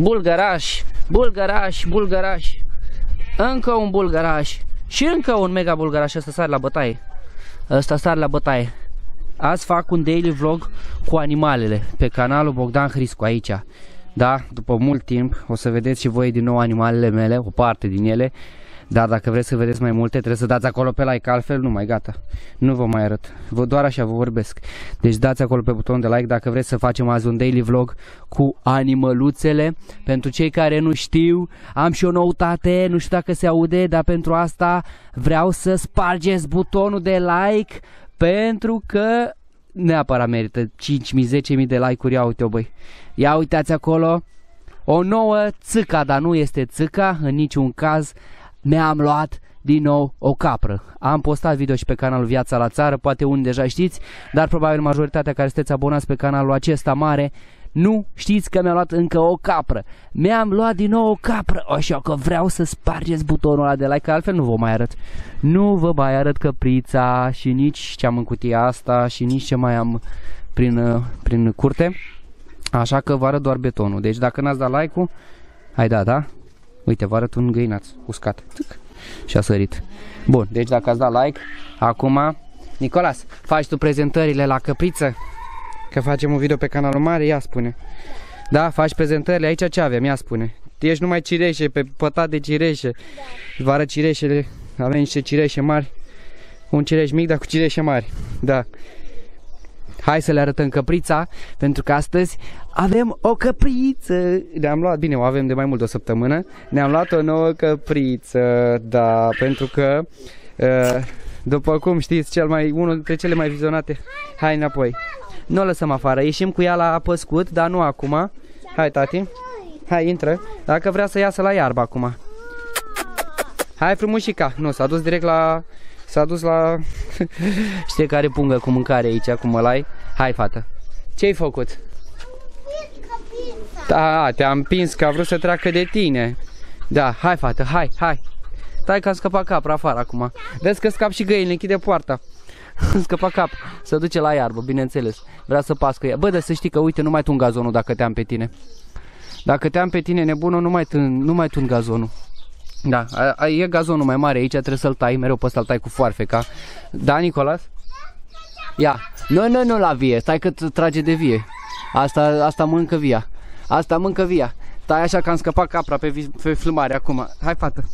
Bulgăraș, bulgăraș, bulgăraș. Încă un bulgăraș. Și încă un mega bulgăraș. Ăsta sare la bătaie. Ăsta sare la bătaie. Azi fac un daily vlog cu animalele pe canalul Bogdan Hriscu aici. Da, după mult timp o să vedeți și voi din nou animalele mele, o parte din ele. Dar dacă vreți să vedeți mai multe, trebuie să dați acolo pe like, altfel nu mai gata. Nu vă mai arăt. Vă doar așa vă vorbesc. Deci dați acolo pe butonul de like dacă vreți să facem azi un daily vlog cu animăluțele. Pentru cei care nu știu, am și o noutate, nu știu dacă se aude, dar pentru asta vreau să spargeți butonul de like pentru că neapărat merită 5.000, 10.000 de like-uri, ia uite-o băi. Ia uitați acolo, o nouă țâca, dar nu este țâca în niciun caz mi-am luat din nou o capră. Am postat video și pe canalul Viața la Țară, poate unii deja știți, dar probabil majoritatea care sunteți abonați pe canalul acesta mare nu știți că mi-am luat încă o capră. Mi-am luat din nou o capră, așa că vreau să spargeți butonul ăla de like, că altfel nu vă mai arăt. Nu vă mai arăt căprița și nici ce am în cutia asta și nici ce mai am prin, prin curte. Așa că vă arăt doar betonul. Deci dacă n-ați dat like-ul, hai da, da? Uite, vă arăt un găinaț uscat. Tuc. Și a sărit. Bun, deci dacă ați dat like, acum... Nicolas, faci tu prezentările la căpriță? Că facem un video pe canalul mare, ia spune. Da, faci prezentările, aici ce avem, ia spune. Ești numai cireșe, pe pătat de cireșe. Da. Vă arăt cireșele, avem niște cireșe mari. Un cireș mic, dar cu cireșe mari. Da. Hai să le arătăm căprița, pentru că astăzi avem o căpriță. Ne-am luat, bine, o avem de mai mult de o săptămână. Ne-am luat o nouă căpriță, da, pentru că, uh, după cum știți, cel mai, unul dintre cele mai vizionate. Hai înapoi. Nu o lăsăm afară, ieșim cu ea la păscut, dar nu acum. Hai, tati. Hai, intră. Dacă vrea să iasă la iarbă acum. Hai, frumușica. Nu, s-a dus direct la S-a dus la... Știi care pungă cu mâncare aici, cu mălai? Hai, fată. Ce-ai făcut? Da, te-am împins că a vrut să treacă de tine. Da, hai, fată, hai, hai. Stai că a scăpat capra afară acum. Vezi că scap și găinile, închide poarta. Scăpa cap, să duce la iarbă, bineînțeles. Vrea să pască ea. Bă, dar să știi că, uite, nu mai tun gazonul dacă te-am pe tine. Dacă te-am pe tine nebună, nu mai tun, nu mai tun gazonul. Da, a, a, e gazonul mai mare aici, trebuie să-l tai, mereu pe ăsta tai cu foarfeca. Da, Nicolas? Ia, nu, nu, nu la vie, stai că trage de vie. Asta, asta mâncă via. Asta mâncă via. Tai așa că am scăpat capra pe, pe filmare acum. Hai, fată.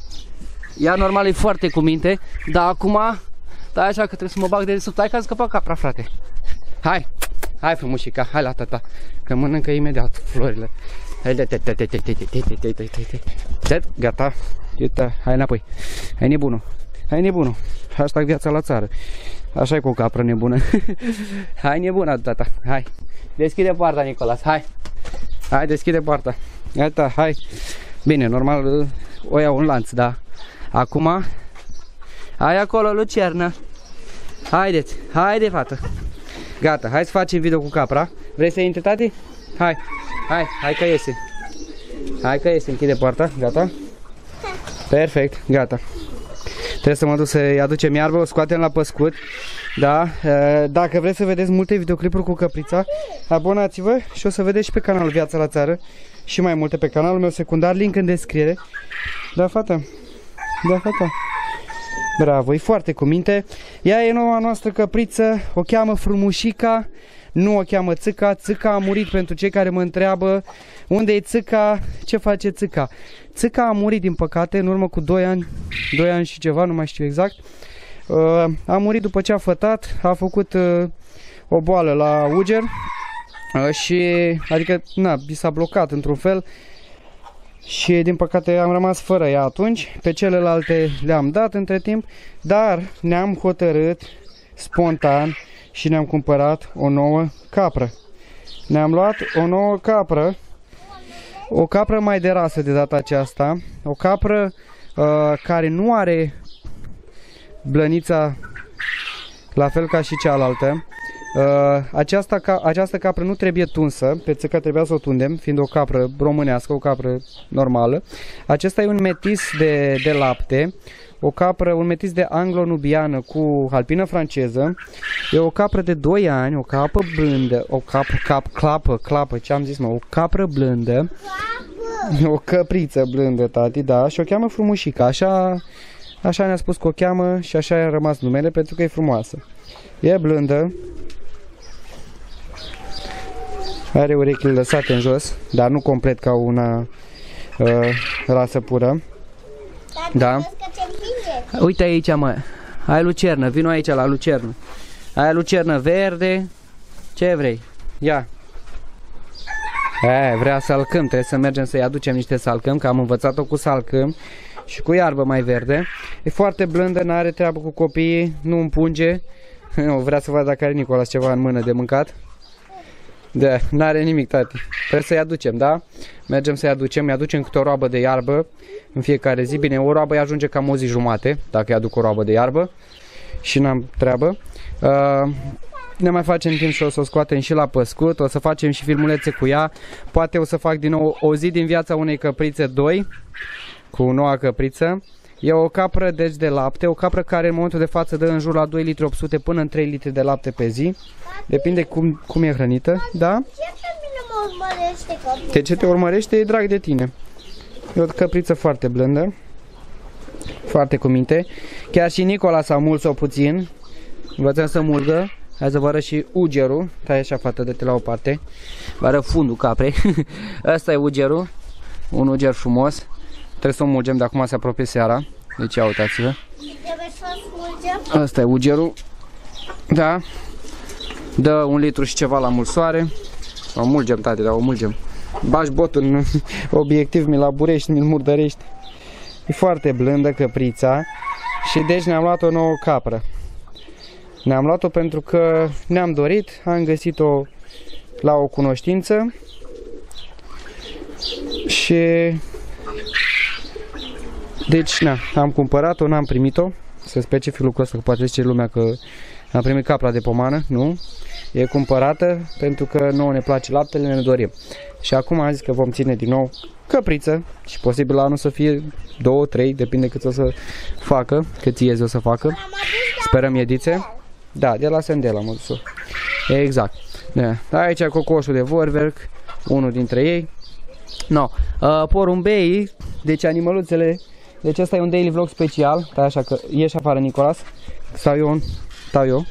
Ea normal e foarte cu minte, dar acum tai așa că trebuie să mă bag de sub. Tai că am scăpat capra, frate. Hai, hai frumușica, hai la tata, că mănâncă imediat florile. Hai, gata, Uite, hai înapoi. Hai nebunul. Hai nebunul. Hashtag viața la țară. Așa e cu o capră nebună. hai nebună, tata. Hai. Deschide poarta, Nicolas. Hai. Hai, deschide poarta. Iată, hai. Bine, normal o iau un lanț, da. Acum, hai acolo, lucernă. Haideți, haide, fată. Gata, hai să facem video cu capra. Vrei să intri, tati? Hai, hai, hai că iese. Hai că iese, închide poarta, gata. Perfect, gata. Trebuie să mă duc să-i aducem iarbă, o scoatem la păscut. Da, dacă vreți să vedeți multe videoclipuri cu căprița, abonați-vă și o să vedeți și pe canalul Viața la Țară și mai multe pe canalul meu secundar, link în descriere. Da, fata? Da, fata? Bravo, e foarte cu minte. Ea e noua noastră căpriță, o cheamă Frumușica, nu o cheamă Țâca. Țâca a murit pentru cei care mă întreabă unde e Țâca, ce face Țâca. Țâca a murit din păcate în urmă cu 2 ani, 2 ani și ceva, nu mai știu exact. Uh, a murit după ce a fătat, a făcut uh, o boală la uger uh, și adică na, i s-a blocat într-un fel și din păcate am rămas fără ea atunci, pe celelalte le-am dat între timp, dar ne-am hotărât spontan și ne-am cumpărat o nouă capră. Ne-am luat o nouă capră o capră mai de rasă de data aceasta, o capră uh, care nu are blănița la fel ca și cealaltă. Uh, aceasta, ca, această capră nu trebuie tunsă, pe țăcă trebuia să o tundem, fiind o capră românească, o capră normală. Acesta e un metis de, de lapte, o capră, un metis de anglo-nubiană cu alpină franceză. E o capră de 2 ani, o capră blândă, o capră, cap, clapă, clapă, ce am zis mă, o capră blândă. O căpriță blândă, tati, da, și o cheamă frumușica. Așa, așa ne-a spus că o cheamă și așa a rămas numele pentru că e frumoasă. E blândă. Are urechile lăsate în jos, dar nu complet ca una uh, rasă pură. Da. Uite aici, mă. Ai lucernă, vino aici la lucernă. Ai lucernă verde. Ce vrei? Ia. E, vrea salcâm, trebuie să mergem să-i aducem niște salcâm, că am învățat-o cu salcâm și cu iarbă mai verde. E foarte blândă, nu are treabă cu copiii, nu împunge. Vrea să vadă dacă are Nicolas ceva în mână de mâncat. Da, n-are nimic, tati. Trebuie să-i aducem, da? Mergem să-i aducem, îi aducem câte o roabă de iarbă în fiecare zi. Bine, o roabă îi ajunge cam o zi jumate, dacă îi aduc o roabă de iarbă. Și n-am treabă. Uh, ne mai facem timp și o să o scoatem și la păscut, o să facem și filmulețe cu ea. Poate o să fac din nou o zi din viața unei căprițe 2 cu noua căpriță. E o capră deci de lapte, o capră care în momentul de față dă în jur la 2 litri 800 până în 3 litri de lapte pe zi. Depinde cum, cum e hrănită, da? De ce te urmărește? E drag de tine. E o căpriță foarte blândă. Foarte cu minte. Chiar și Nicola s-a muls-o puțin. Învățăm să mulgă. Hai să vă arăt și ugerul. Tai așa, fată, de te la o parte. Vă arăt fundul caprei. Asta e ugerul. Un uger frumos. Trebuie să o mulgem de acum se apropie seara. Deci ia uitați-vă. Asta e ugerul. Da. Dă un litru și ceva la mulsoare. O mulgem, tate, da, o mulgem. Bași botul în obiectiv, mi-l aburești, mi-l murdărești. E foarte blândă căprița și deci ne-am luat o nouă capră. Ne-am luat-o pentru că ne-am dorit, am găsit-o la o cunoștință și deci, na, am cumpărat-o, n-am primit-o, să specific lucrul ăsta, că poate zice lumea că am primit capra de pomană, nu? E cumpărată pentru că nouă ne place laptele, ne dorim. Și acum am zis că vom ține din nou căpriță și posibil anul să fie 2-3, depinde cât o să facă, cât iezi o să facă. Sperăm iedițe. Da, de la Sendela am dus-o. Exact. Da. Aici cocoșul de vorwerk, unul dintre ei. No. Uh, porumbei, deci animăluțele, deci asta e un daily vlog special, stai așa că ieși afară Nicolas, sau eu, stau eu,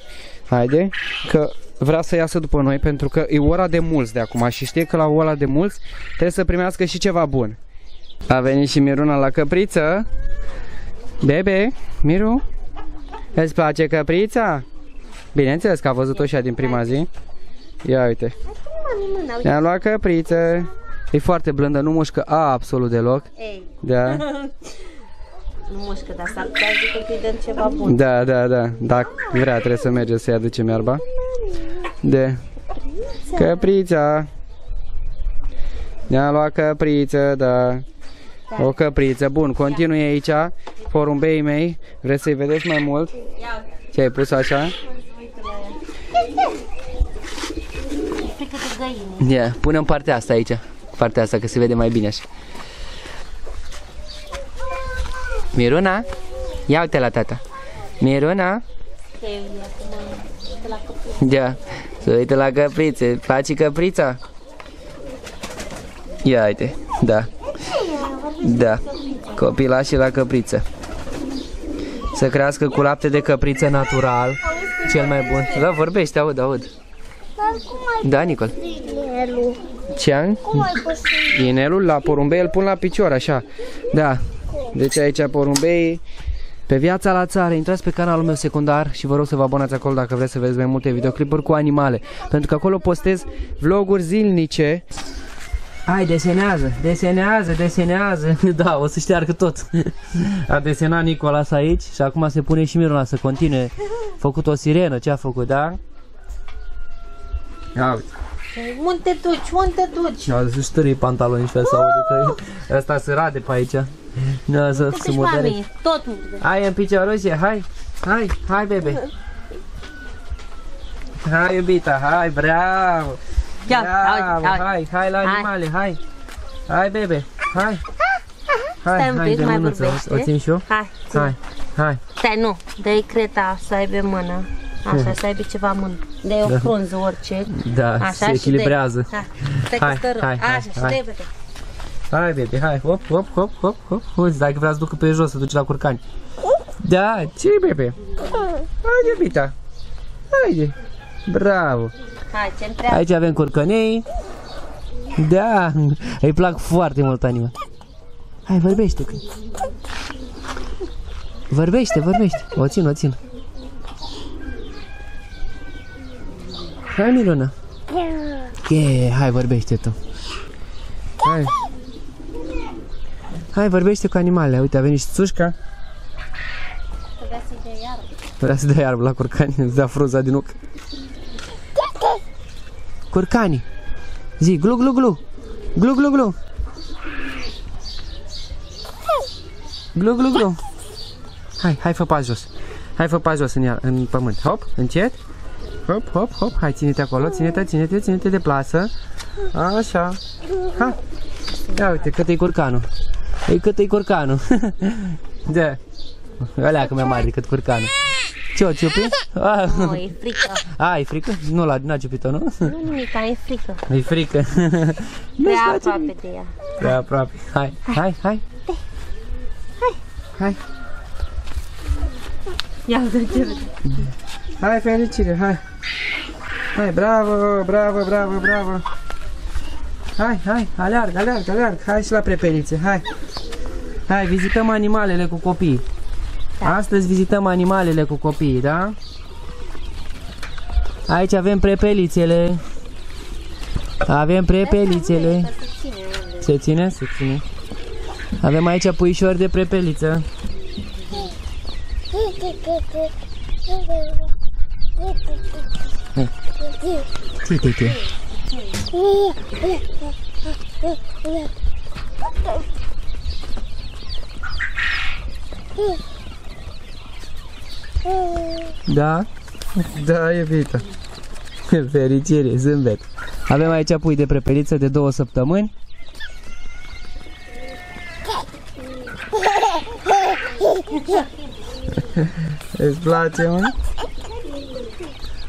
haide, că vrea să iasă după noi pentru că e ora de mulți de acum și știe că la ora de mulți trebuie să primească și ceva bun. A venit și Miruna la căpriță. Bebe, Miru, îți place căprița? Bineînțeles că a văzut-o și din prima zi. Ia uite. Ne-am luat căpriță. E foarte blândă, nu mușcă absolut deloc. Ei. Da. nu mușcă, dar s-ar putea zic că îi dăm ceva bun. Da, da, da. Dacă vrea, trebuie să merge să-i aducem iarba. De. Căprița. Ne-a luat căpriță, da. O căpriță. Bun, continui aici. Porumbeii mei. Vreți să-i vedeți mai mult? Ce ai pus așa? Frică de găini. Ia, punem partea asta aici. Partea asta, că se vede mai bine așa. Miruna? Ia uite la tata. Miruna? Trebuie acum de la copil. Ia, să uite la căprițe. Place căprița? Ia uite, da. Da, copilașii la căpriță. Să crească cu lapte de căpriță natural, cel mai bun. Da, vorbește, aud, aud. Dar cum ai Da, Nicol. inelul? Ce an? Cum ai pus Inelul la porumbei îl pun la picior, așa. Da. Deci aici porumbei pe viața la țară, intrați pe canalul meu secundar și vă rog să vă abonați acolo dacă vreți să vedeți mai multe videoclipuri cu animale. Pentru că acolo postez vloguri zilnice. Hai, desenează, desenează, desenează. Da, o să șteargă tot. A desenat Nicolas aici și acum se pune și Miruna să continue. Făcut o sirenă, ce a făcut, da? Ia uite. Unde te duci? Unde te duci? Nu, să ștârii pantaloni și să aude că ăsta se rade pe aici. Nu, să Te se duci, murdărește. mami. Tot murdărește. Hai în piciorușe, hai, hai, hai bebe. Hai iubita, hai, bravo. Ia, bravo, hai, hai. hai, hai la Hai. animale, hai. Hai bebe, hai. Hai, Stai un hai, pic, de mai mânuță, vorbește. o țin și eu? Hai, ține. Hai, hai. Stai, nu. Dă-i creta să aibă mână. Așa, să aibă ceva în mână. Dă-i o frunză, orice. Da, Așa, se și echilibrează. dă-i. Hai, stai Hai, că stă rău. hai, hai, Așa, și hai. Dă-i, vede. Hai, baby, hai, hop, hop, hop, hop, hop. Uite, dacă vrea să ducă pe jos, să duce la curcani. Da, ce baby? Haide, bita. Haide. Bravo. Hai, ce întreabă? Aici avem curcanei. Da, îi plac foarte mult anima. Hai, vorbește. cu- Vorbește, vorbește. O țin, o țin. Hai, Miluna. Yeah, hai, vorbește tu. Hai. Hai, vorbește cu animalele. Uite, a venit și țușca. Vrea să-i dea iarbă. Vrea să dea iarbă la curcani, îți dea frunza din ochi. Curcani. Zi, glu, glu, glu. Glu, glu, glu. Glu, glu, glu. Hai, hai, fă pas jos. Hai, fă pas jos în, ea, în pământ. Hop, încet. Hop, hop, hop. Hai, ține-te acolo, ține-te, ține-te, ține-te de plasă. Așa. Ha. Ia uite, cât e curcanul. E cât e curcanul. da. Ălea că mai mare decât curcanul. Ce o ciupi? Ah, Nu, e frică. a, e frică? Nu l-a n-a ciupit-o, nu? Nu nimic, e frică. E frică. Prea aproape de ea. Prea aproape. Hai, hai, hai. Hai. Ia uite ce vede. Hai, fericire, hai. Hai, bravo, bravo, bravo, bravo. Hai, hai, aleargă, aleargă, aleargă. Hai și la prepelițe, hai. Hai, vizităm animalele cu copii. Astăzi vizităm animalele cu copii, da? Aici avem prepelițele. Avem prepelițele. Se ține? Se ține. Avem aici puișori de prepeliță. Uite, uite. Da? Da, iubită. Fericire, zâmbet. Avem aici pui de prepeliță de două săptămâni. Îți place, mă?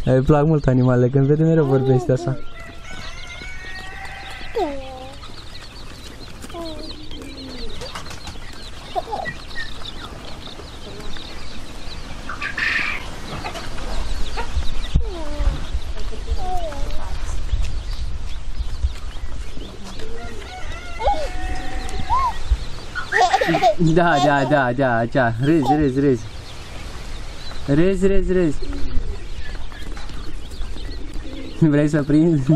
Îi plac mult animalele, când vede mereu vorbește așa. Da, da, da, da, da. Râzi, râzi, râzi. Râzi, râzi, râzi. Vrei să prinzi?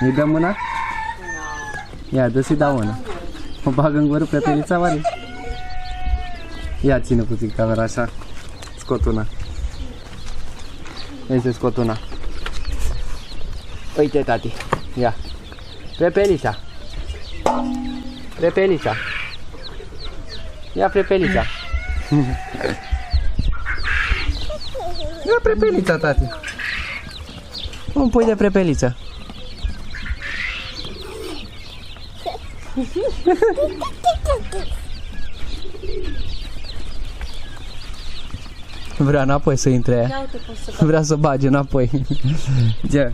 Îi dăm mâna? Ia, dă să-i dau una. O bag în gură prepelița, oare? Ia, ține puțin camera așa. Scot una. Hai să scot una. Uite, tati. Ia. Prepelița. Prepelița. Ia prepelița. Ia prepelița, tati. Un pui de prepeliță. Vrea înapoi să intre ea. Ia uite cum să Vrea să bage înapoi. Ce?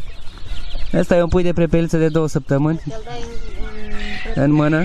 Asta e un pui de prepeliță de două săptămâni îl dai în, în, în mână.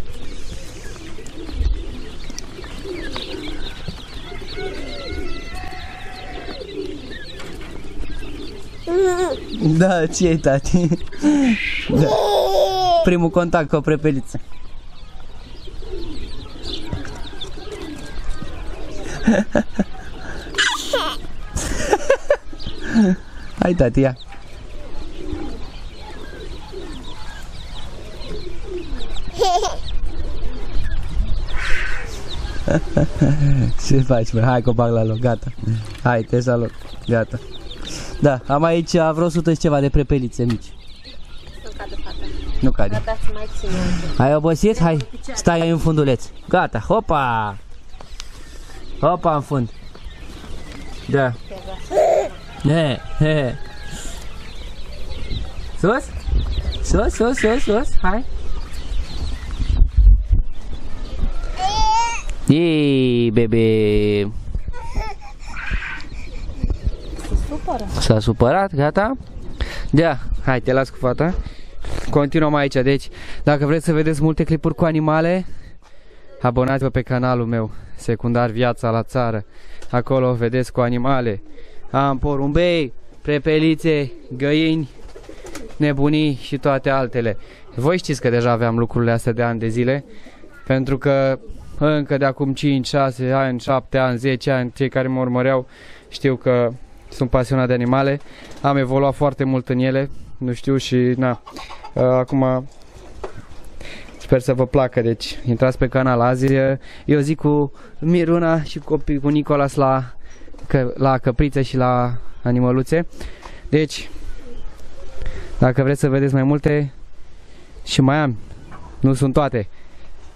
Da, ce e tati? Da. Primul contact cu o prepeliță. Hai tati, ia. Ce faci, mă? Hai că o bag la loc, gata. Hai, te salut. Gata. Da, am aici vreo 100 și ceva de prepelițe mici. Nu cadă fata. Nu cade. Gata să mai țin un pic. Ai obosit? Hai, stai în funduleț. Gata, hopa! Hopa în fund. Da. He, he. Sus? Sus, sus, sus, sus, hai. Ei, bebe. S-a supărat, gata? Da, hai, te las cu fata. Continuăm aici, deci, dacă vreți să vedeți multe clipuri cu animale, abonați-vă pe canalul meu, secundar Viața la Țară. Acolo vedeți cu animale. Am porumbei, prepelițe, găini, nebunii și toate altele. Voi știți că deja aveam lucrurile astea de ani de zile, pentru că încă de acum 5, 6 ani, 7 ani, 10 ani, cei care mă urmăreau știu că sunt pasionat de animale, am evoluat foarte mult în ele, nu știu și na, uh, acum sper să vă placă, deci intrați pe canal azi, uh, eu zic cu Miruna și cu, cu Nicolas la, că, la căprițe și la animăluțe, deci dacă vreți să vedeți mai multe și mai am, nu sunt toate,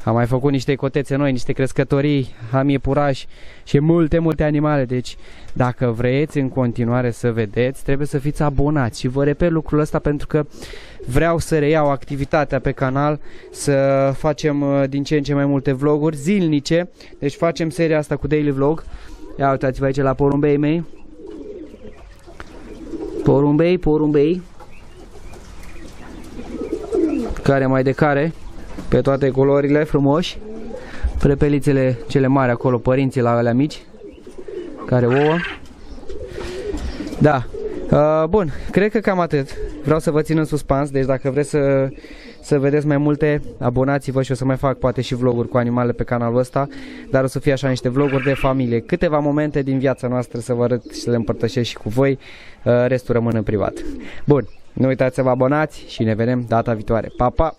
am mai făcut niște cotețe noi, niște crescătorii, am iepurași și multe, multe animale. Deci, dacă vreți în continuare să vedeți, trebuie să fiți abonați. Și vă repet lucrul ăsta pentru că vreau să reiau activitatea pe canal, să facem uh, din ce în ce mai multe vloguri zilnice. Deci facem seria asta cu daily vlog. Ia uitați-vă aici la porumbei mei. Porumbei, porumbei. Care mai de care pe toate culorile frumoși. Prepelițele cele mari acolo, părinții la alea mici, care ouă. Da. Uh, bun, cred că cam atât. Vreau să vă țin în suspans, deci dacă vreți să, să vedeți mai multe, abonați-vă și o să mai fac poate și vloguri cu animale pe canalul ăsta, dar o să fie așa niște vloguri de familie. Câteva momente din viața noastră să vă arăt și să le împărtășesc și cu voi, uh, restul rămân în privat. Bun, nu uitați să vă abonați și ne vedem data viitoare. Pa, pa!